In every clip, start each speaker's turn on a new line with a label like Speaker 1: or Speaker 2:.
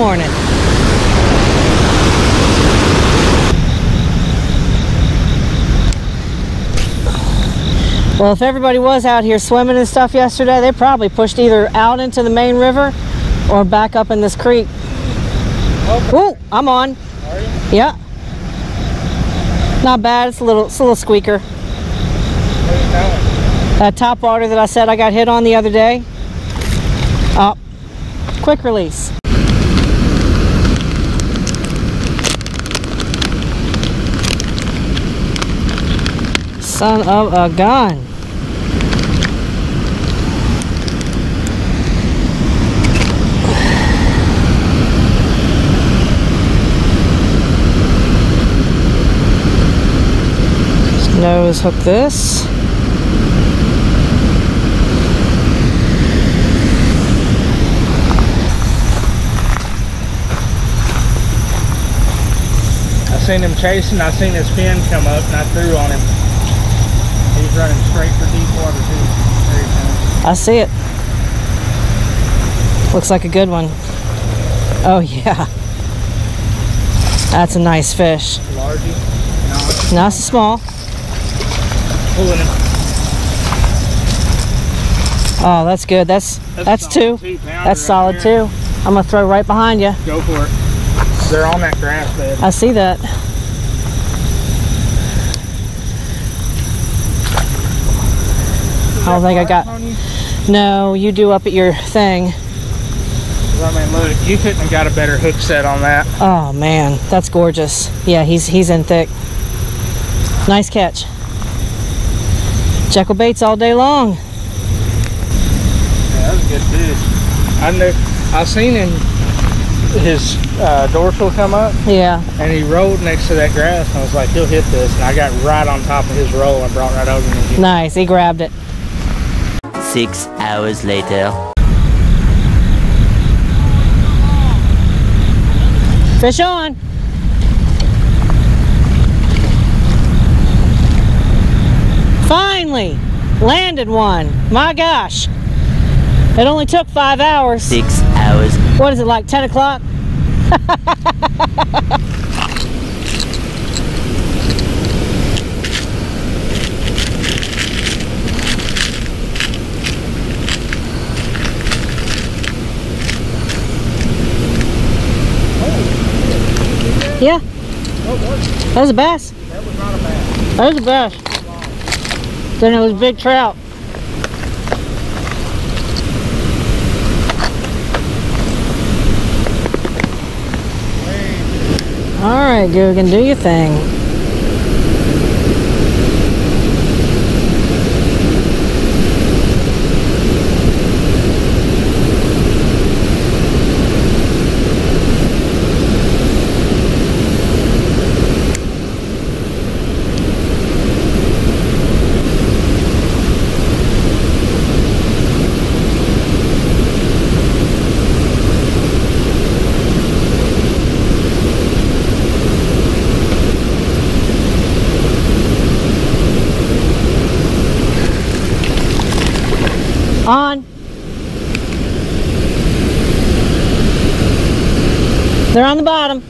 Speaker 1: Morning. Well, if everybody was out here swimming and stuff yesterday, they probably pushed either out into the main river or back up in this creek. Ooh, I'm on.
Speaker 2: Are you?
Speaker 1: Yeah. Not bad. It's a little, it's a little squeaker. That top water that I said I got hit on the other day. Up. Quick release. Son of a gun. Nose hook this.
Speaker 2: I seen him chasing. I seen his fin come up, and I threw on him. He's running straight for deep water too. There he comes.
Speaker 1: I see it. Looks like a good one. Oh yeah. That's a nice fish.
Speaker 2: Largy. No,
Speaker 1: Nice and small.
Speaker 2: pulling him.
Speaker 1: Oh, that's good. That's that's,
Speaker 2: a
Speaker 1: two. That's
Speaker 2: right
Speaker 1: solid
Speaker 2: there.
Speaker 1: too. I'm gonna throw right behind you.
Speaker 2: Go for it. They're on that grass bed.
Speaker 1: I see that. I don't think I got. No, you do up at your thing.
Speaker 2: I mean, look, you couldn't have got a better hook set on that.
Speaker 1: Oh man, that's gorgeous. Yeah, he's he's in thick. Nice catch. Jekyll baits all day long.
Speaker 2: Yeah, that was a good fish. I knew. I seen him. His uh, dorsal come up,
Speaker 1: Yeah.
Speaker 2: and he rolled next to that grass. And I was like, he'll hit this, and I got right on top of his roll and brought right over him.
Speaker 1: Nice. He grabbed it.
Speaker 3: Six hours later.
Speaker 1: Fish on. Finally landed one. My gosh. It only took five hours.
Speaker 3: Six hours.
Speaker 1: What is it, like 10 o'clock? Yeah, that was a bass.
Speaker 2: That was not a bad.
Speaker 1: That was a bass. Then it was big trout. All right, Guggen, do your thing. On. They're on the bottom.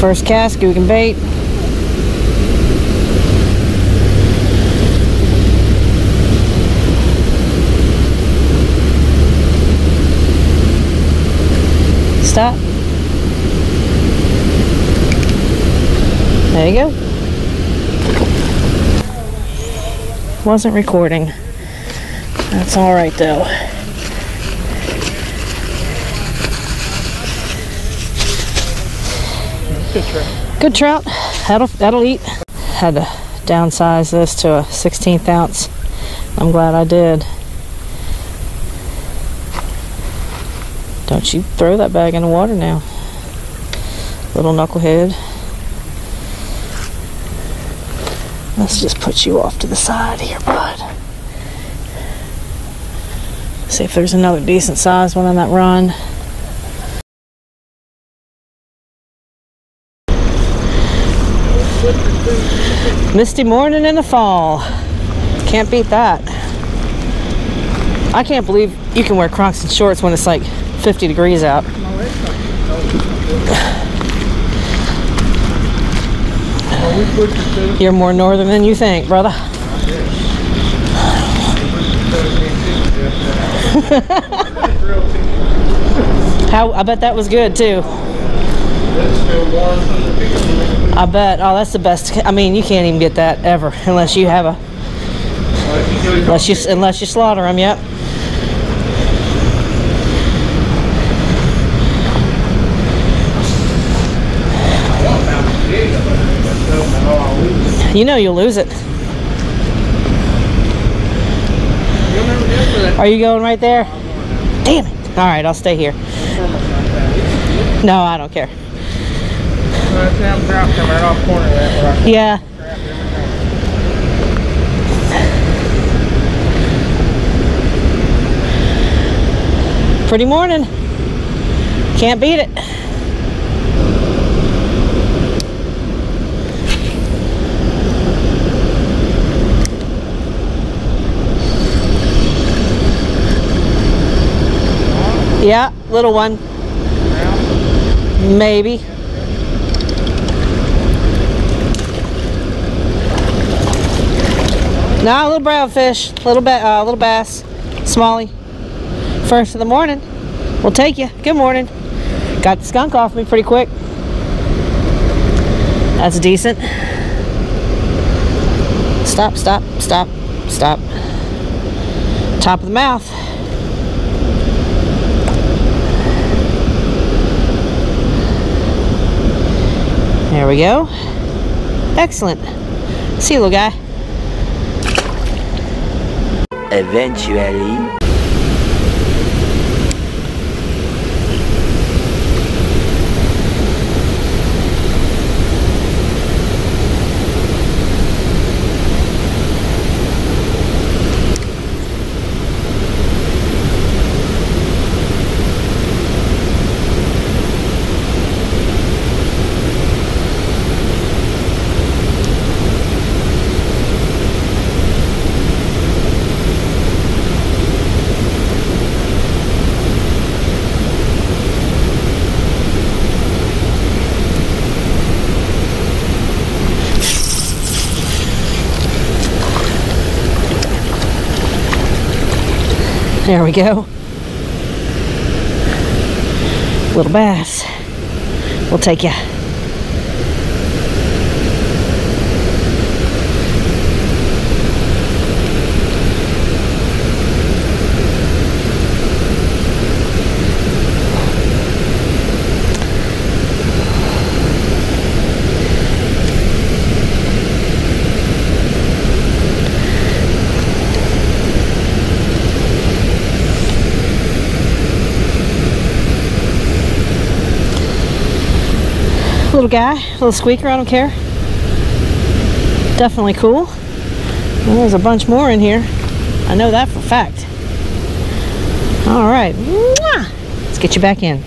Speaker 1: First cast, can bait. Stop. There you go. Wasn't recording. That's all right though.
Speaker 2: Good trout.
Speaker 1: Good trout. That'll that'll eat. Had to downsize this to a 16th ounce. I'm glad I did. Don't you throw that bag in the water now. Little knucklehead. Let's just put you off to the side here, bud. See if there's another decent sized one on that run. Misty morning in the fall. Can't beat that. I can't believe you can wear Crocs and shorts when it's like 50 degrees out.
Speaker 2: Well, we pushed it to
Speaker 1: You're more northern than you think, brother. How I bet that was good too. I bet. Oh, that's the best. I mean, you can't even get that ever unless you have a unless you unless you slaughter them. Yep. You know you'll lose it. Are you going right there? Damn it. All right, I'll stay here. No, I don't care. Yeah. Pretty morning. Can't beat it. Yeah, little one. Maybe. No, little brown fish, little ba- uh, little bass, smallie. First of the morning. We'll take you. Good morning. Got the skunk off me pretty quick. That's decent. Stop, stop, stop, stop. Top of the mouth. There we go. Excellent. See you, little guy.
Speaker 3: Eventually.
Speaker 1: There we go. Little bass. We'll take you. Little guy, little squeaker, I don't care. Definitely cool. Well, there's a bunch more in here. I know that for a fact. All right. Let's get you back in.